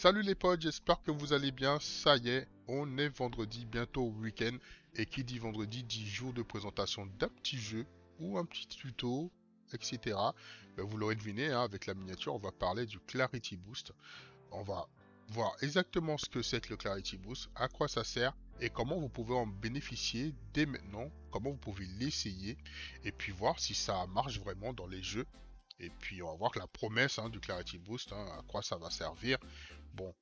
Salut les potes, j'espère que vous allez bien. Ça y est, on est vendredi, bientôt week-end. Et qui dit vendredi dit jour de présentation d'un petit jeu ou un petit tuto, etc. Ben, vous l'aurez deviné, hein, avec la miniature, on va parler du Clarity Boost. On va voir exactement ce que c'est que le Clarity Boost, à quoi ça sert et comment vous pouvez en bénéficier dès maintenant, comment vous pouvez l'essayer et puis voir si ça marche vraiment dans les jeux et puis on va voir que la promesse hein, du Clarity Boost, hein, à quoi ça va servir. Bon,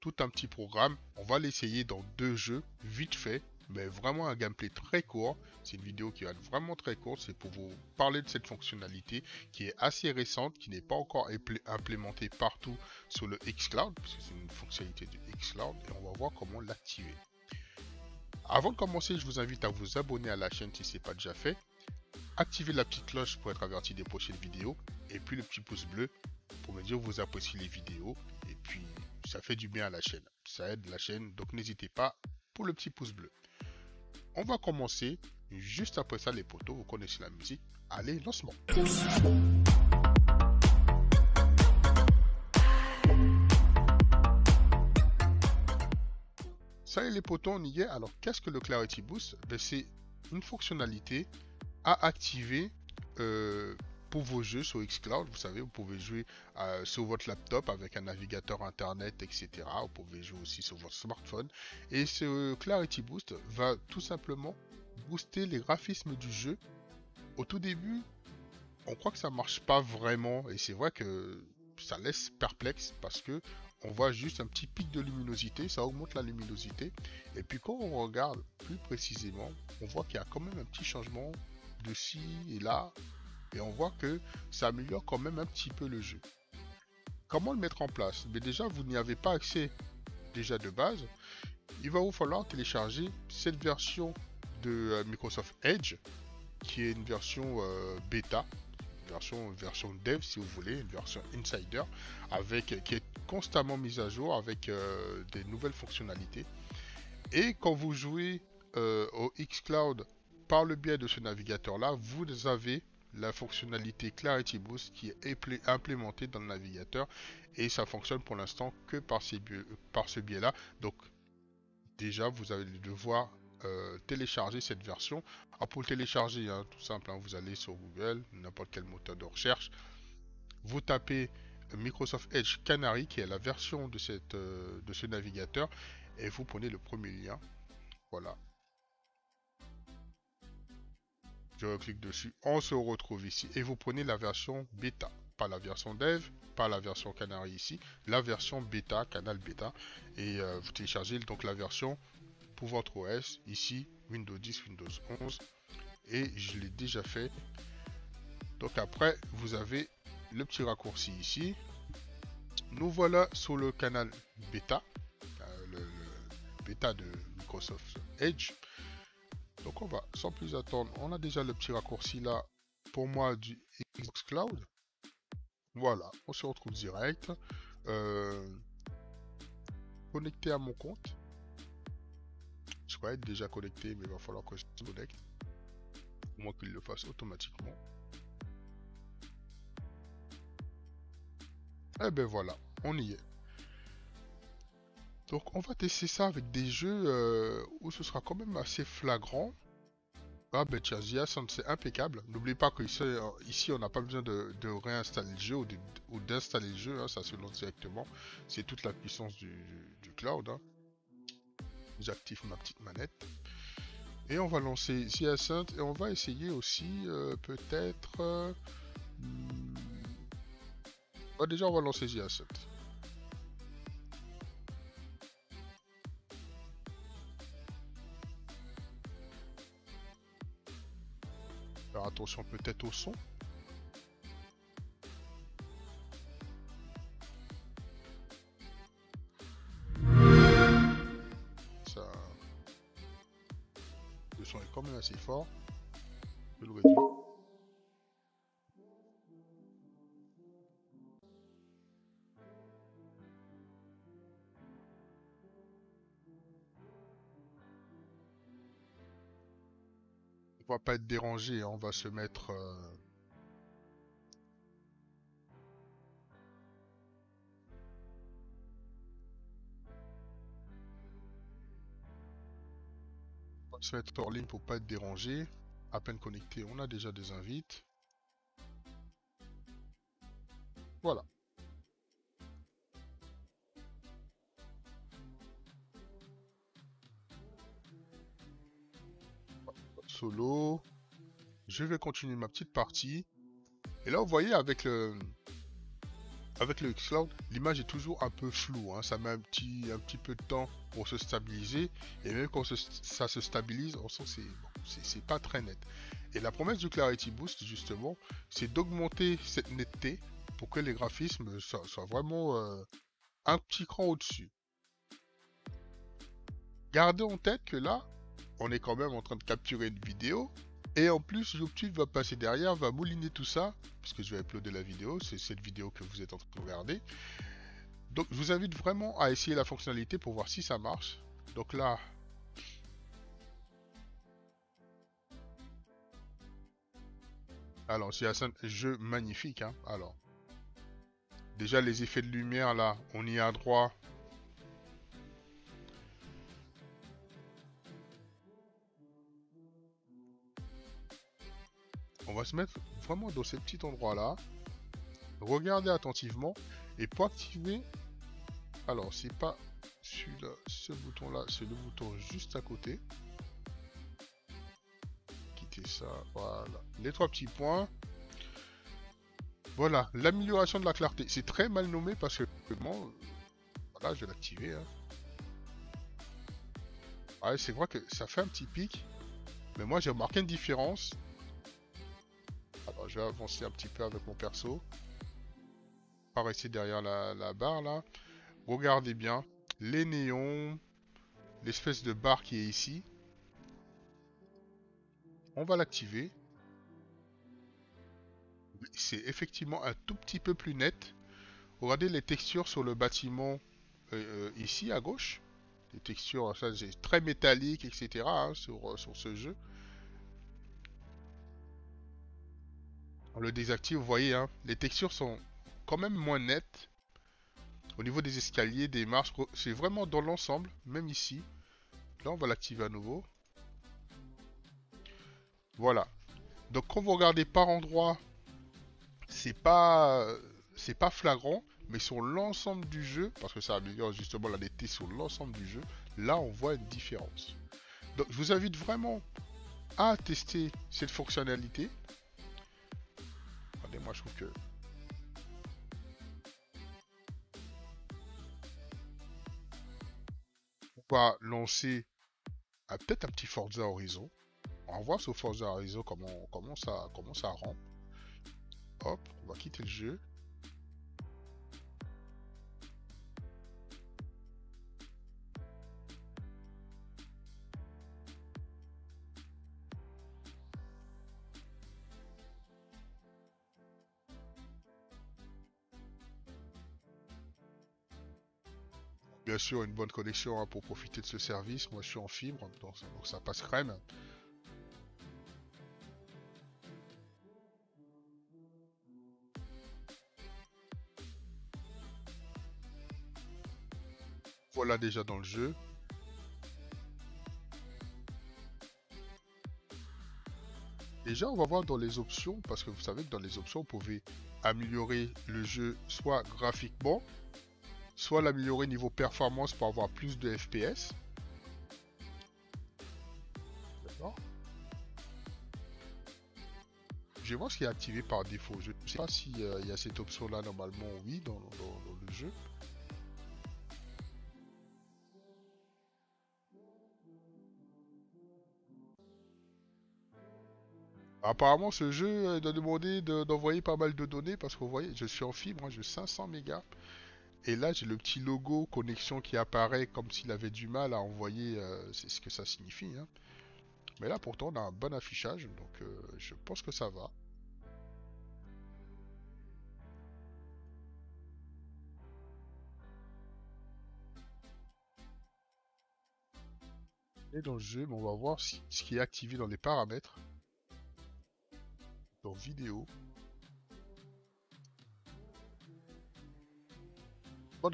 tout un petit programme. On va l'essayer dans deux jeux, vite fait. Mais vraiment un gameplay très court. C'est une vidéo qui va être vraiment très courte. C'est pour vous parler de cette fonctionnalité qui est assez récente, qui n'est pas encore implémentée partout sur le xCloud. Parce que c'est une fonctionnalité du xCloud. Et on va voir comment l'activer. Avant de commencer, je vous invite à vous abonner à la chaîne si ce n'est pas déjà fait activez la petite cloche pour être averti des prochaines vidéos et puis le petit pouce bleu pour me dire que vous appréciez les vidéos et puis ça fait du bien à la chaîne. Ça aide la chaîne donc n'hésitez pas pour le petit pouce bleu. On va commencer juste après ça les potos, vous connaissez la musique. Allez, lancement. Salut les potos, on y est. Alors qu'est-ce que le Clarity Boost? Ben, C'est une fonctionnalité à activer euh, pour vos jeux sur xCloud. Vous savez, vous pouvez jouer sur votre laptop avec un navigateur internet, etc. Vous pouvez jouer aussi sur votre smartphone. Et ce Clarity Boost va tout simplement booster les graphismes du jeu. Au tout début, on croit que ça marche pas vraiment. Et c'est vrai que ça laisse perplexe parce que on voit juste un petit pic de luminosité, ça augmente la luminosité. Et puis quand on regarde plus précisément, on voit qu'il y a quand même un petit changement de ci et là. Et on voit que ça améliore quand même un petit peu le jeu. Comment le mettre en place? Mais déjà, vous n'y avez pas accès déjà de base. Il va vous falloir télécharger cette version de euh, Microsoft Edge, qui est une version euh, bêta, version, version dev si vous voulez, une version insider, avec, qui est constamment mise à jour avec euh, des nouvelles fonctionnalités. Et quand vous jouez au xCloud par le biais de ce navigateur-là, vous avez la fonctionnalité Clarity Boost qui est implémentée dans le navigateur et ça fonctionne pour l'instant que par, ce biais-là. Donc déjà, vous allez devoir euh, télécharger cette version. Ah, pour le télécharger, hein, tout simple, hein, vous allez sur Google, n'importe quel moteur de recherche, vous tapez Microsoft Edge Canary qui est la version de, euh, de ce navigateur et vous prenez le premier lien. Voilà, je clique dessus, on se retrouve ici et vous prenez la version bêta, pas la version dev, pas la version Canary ici, la version bêta, canal bêta, et euh, vous téléchargez donc la version pour votre OS, ici Windows 10, Windows 11, et je l'ai déjà fait. Donc après, vous avez le petit raccourci ici. Nous voilà sur le canal bêta, euh, le bêta de Microsoft Edge. On va sans plus attendre, on a déjà le petit raccourci là pour moi du Xbox Cloud. Voilà, on se retrouve direct. Euh, connecté à mon compte. Je crois être déjà connecté, mais il va falloir que je me connecte. Moi qu'il le fasse automatiquement. Et eh ben voilà, on y est. Donc on va tester ça avec des jeux euh, où ce sera quand même assez flagrant. Ah tiens, c'est impeccable. N'oubliez pas qu'ici euh, ici, on n'a pas besoin de, réinstaller le jeu ou d'installer le jeu, hein, ça se lance directement. C'est toute la puissance du, cloud. Hein. J'active ma petite manette. Et on va lancer Hyacinth et on va essayer aussi euh, peut-être... Hmm, déjà on va lancer Attention peut-être au son. Ça... Le son est quand même assez fort. on va pas être dérangé, hein, on va se mettre... Euh, se mettre hors ligne pour pas être dérangé. À peine connecté, on a déjà des invites. Voilà. Solo. Je vais continuer ma petite partie. Et là, vous voyez, avec le, avec le Xcloud, l'image est toujours un peu floue. Hein. Ça met un petit, un petit peu de temps pour se stabiliser. Et même quand ça se stabilise, on sent que c'est pas très net. Et la promesse du Clarity Boost, justement, c'est d'augmenter cette netteté pour que les graphismes soient, vraiment euh, un petit cran au-dessus. Gardez en tête que là, on est quand même en train de capturer une vidéo et en plus, YouTube va passer derrière, va mouliner tout ça, puisque je vais uploader la vidéo, c'est cette vidéo que vous êtes en train de regarder. Donc, je vous invite vraiment à essayer la fonctionnalité pour voir si ça marche. Donc là... Alors, c'est un jeu magnifique, hein. Alors, déjà les effets de lumière, là, on y a droit va se mettre vraiment dans ce petit endroit là. Regardez attentivement. Et pour activer, alors c'est pas celui-là, ce bouton là, c'est le bouton juste à côté. Quittez ça, voilà. Les trois petits points. Voilà, l'amélioration de la clarté. C'est très mal nommé parce que, voilà, je vais l'activer. Hein. c'est vrai que ça fait un petit pic. Mais moi, j'ai remarqué une différence je vais avancer un petit peu avec mon perso. Pas rester derrière la, barre là. Regardez bien. Les néons. L'espèce de barre qui est ici. On va l'activer. C'est effectivement un tout petit peu plus net. Regardez les textures sur le bâtiment euh, euh, ici à gauche. Les textures, ça c'est très métallique, etc. Hein, sur, sur ce jeu. On le désactive, vous voyez, hein, les textures sont quand même moins nettes. Au niveau des escaliers, des marches, c'est vraiment dans l'ensemble, même ici. Là, on va l'activer à nouveau. Voilà. Donc, quand vous regardez par endroit, c'est pas, c'est pas flagrant, mais sur l'ensemble du jeu, parce que ça améliore justement la netteté sur l'ensemble du jeu, là, on voit une différence. Donc, je vous invite vraiment à tester cette fonctionnalité moi je trouve que... Va lancer peut-être un petit Forza Horizon. On va voir sur Forza Horizon comment, comment, ça, comment ça rend. Hop, on va quitter le jeu. Bien sûr une bonne connexion hein, pour profiter de ce service. Moi je suis en fibre, donc, ça passe crème. Voilà déjà dans le jeu. Déjà, on va voir dans les options, parce que vous savez que dans les options, vous pouvez améliorer le jeu soit graphiquement, soit l'améliorer niveau performance pour avoir plus de FPS. Je vais voir ce qui est activé par défaut. Je ne sais pas s'il euh, y a cette option là normalement oui dans, le jeu. Apparemment, ce jeu doit demander d'envoyer pas mal de données parce que vous voyez, je suis en fibre, hein, j'ai 500 mégas. Et là, j'ai le petit logo connexion qui apparaît comme s'il avait du mal à envoyer, euh, c'est ce que ça signifie. Hein. Mais là, pourtant, on a un bon affichage, donc euh, je pense que ça va. Et dans le jeu, on va voir ce qui est activé dans les paramètres. Dans vidéo.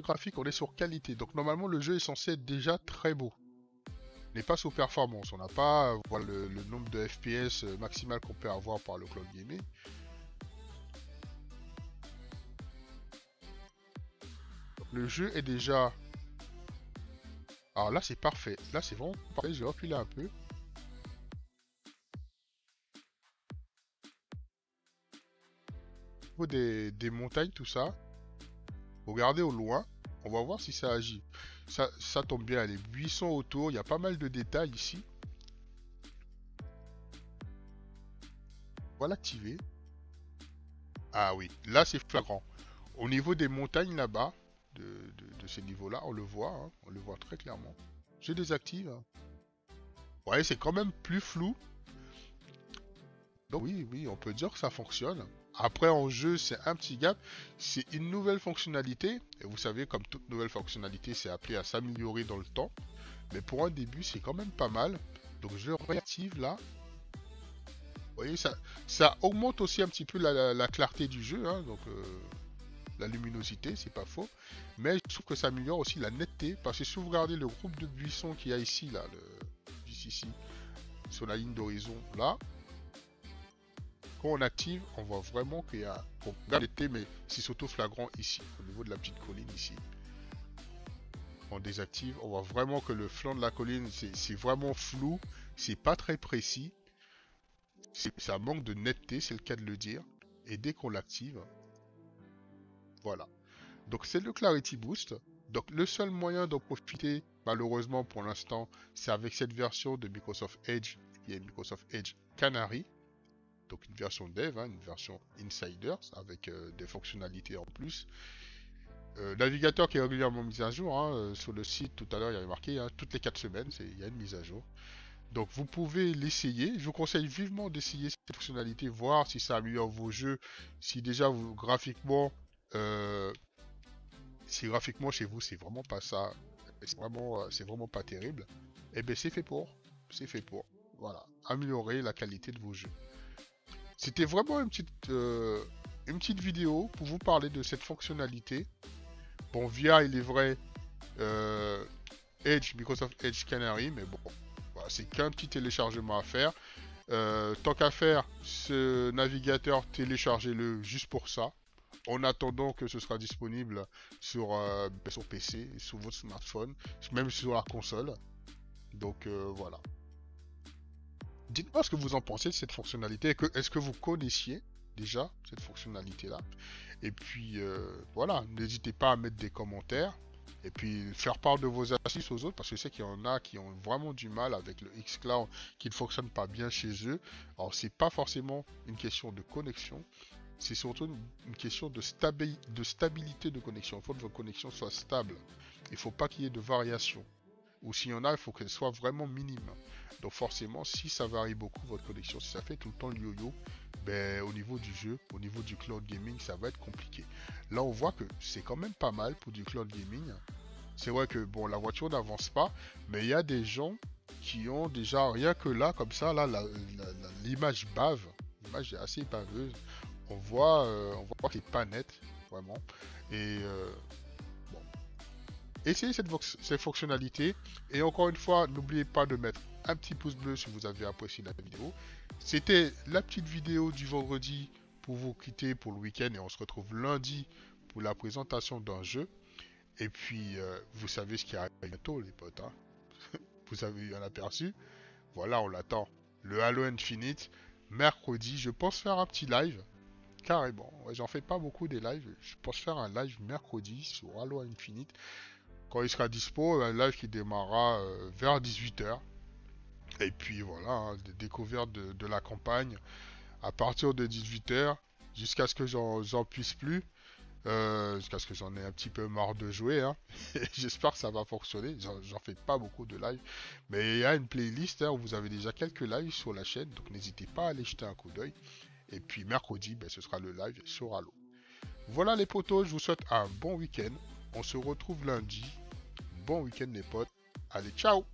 Graphique, on est sur qualité. Donc normalement, le jeu est censé être déjà très beau. n'est pas sous performance. On n'a pas le, nombre de FPS maximal qu'on peut avoir par le cloud gaming. Le jeu est déjà... Alors là, c'est parfait. Là, c'est vraiment parfait. Je vais reculer un peu. Des, des montagnes, tout ça. Regardez au loin. On va voir si ça agit. Ça, tombe bien, les buissons autour. Il y a pas mal de détails ici. On va l'activer. Ah oui, là c'est flagrant. Au niveau des montagnes là-bas, de, ces niveaux-là, on le voit, hein. on le voit très clairement. Je désactive. Vous voyez, c'est quand même plus flou. Donc oui, oui, on peut dire que ça fonctionne. Après, en jeu, c'est un petit gap. C'est une nouvelle fonctionnalité. Et vous savez, comme toute nouvelle fonctionnalité, c'est appelé à s'améliorer dans le temps. Mais pour un début, c'est quand même pas mal. Donc je réactive là. Vous voyez, ça, ça augmente aussi un petit peu la, clarté du jeu. Hein. donc euh, la luminosité, c'est pas faux. Mais je trouve que ça améliore aussi la netteté. Parce que si vous regardez le groupe de buissons qu'il y a ici, là, le, ici, sur la ligne d'horizon, là, quand on active, on voit vraiment qu'il y a... Bon, l'été, mais c'est surtout flagrant ici, au niveau de la petite colline ici. On désactive, on voit vraiment que le flanc de la colline, c'est vraiment flou, c'est pas très précis. Ça manque de netteté, c'est le cas de le dire. Et dès qu'on l'active, voilà. Donc c'est le Clarity Boost. Donc le seul moyen d'en profiter, malheureusement pour l'instant, c'est avec cette version de Microsoft Edge, qui est Microsoft Edge Canary donc une version dev, hein, une version insider avec euh, des fonctionnalités en plus. Euh, navigateur qui est régulièrement mis à jour. Hein, euh, sur le site tout à l'heure, il y avait marqué hein, toutes les 4 semaines, il y a une mise à jour. Donc vous pouvez l'essayer. Je vous conseille vivement d'essayer cette fonctionnalité, voir si ça améliore vos jeux. Si déjà vous graphiquement, si graphiquement chez vous c'est vraiment pas ça, c'est vraiment, c'est vraiment pas terrible. Et eh bien c'est fait pour, c'est fait pour. Voilà, améliorer la qualité de vos jeux. C'était vraiment une petite, euh, une petite vidéo pour vous parler de cette fonctionnalité. Bon, via, il est vrai, euh, Edge, Microsoft Edge Canary, mais bon, c'est qu'un petit téléchargement à faire. Euh, tant qu'à faire, ce navigateur, téléchargez-le juste pour ça. En attendant que ce sera disponible sur, sur PC, sur votre smartphone, même sur la console. Donc voilà. Dites-moi ce que vous en pensez de cette fonctionnalité. Est-ce que vous connaissiez déjà cette fonctionnalité-là? Et puis euh, voilà, n'hésitez pas à mettre des commentaires. Et puis faire part de vos astuces aux autres, parce que je sais qu'il y en a qui ont vraiment du mal avec le xCloud, qui ne fonctionne pas bien chez eux. Alors c'est pas forcément une question de connexion, c'est surtout une, question de, stabilité de connexion. Il faut que votre connexion soit stable. Il ne faut pas qu'il y ait de variations. Ou s'il y en a, il faut qu'elle soit vraiment minime. Donc forcément, si ça varie beaucoup votre connexion, si ça fait tout le temps le yo-yo, ben, au niveau du jeu, au niveau du cloud gaming, ça va être compliqué. Là, on voit que c'est quand même pas mal pour du cloud gaming. C'est vrai que bon, la voiture n'avance pas, mais il y a des gens qui ont déjà rien que là, comme ça, là, l'image bave, l'image est assez baveuse. On voit, euh, on voit pas nette, vraiment. Et euh, essayez cette, cette fonctionnalité. Et encore une fois, n'oubliez pas de mettre un petit pouce bleu si vous avez apprécié la vidéo. C'était la petite vidéo du vendredi pour vous quitter pour le week-end et on se retrouve lundi pour la présentation d'un jeu. Et puis, euh, vous savez ce qui arrive bientôt, les potes. Hein. vous avez eu un aperçu. Voilà, on l'attend. Le Halo Infinite, mercredi. Je pense faire un petit live. Carrément. J'en fais pas beaucoup des lives. Je pense faire un live mercredi sur Halo Infinite. Quand il sera dispo, un live qui démarrera euh, vers 18h. Et puis voilà, hein, des découvertes de, la campagne à partir de 18h jusqu'à ce que j'en puisse plus. Euh, jusqu'à ce que j'en ai un petit peu marre de jouer. Hein. J'espère que ça va fonctionner. J'en fais pas beaucoup de live. Mais il y a une playlist hein, où vous avez déjà quelques lives sur la chaîne. Donc n'hésitez pas à aller jeter un coup d'œil. Et puis mercredi, ben, ce sera le live sur Halo. Voilà les potos, je vous souhaite un bon week-end. On se retrouve lundi. Bon week-end les potes. Allez, ciao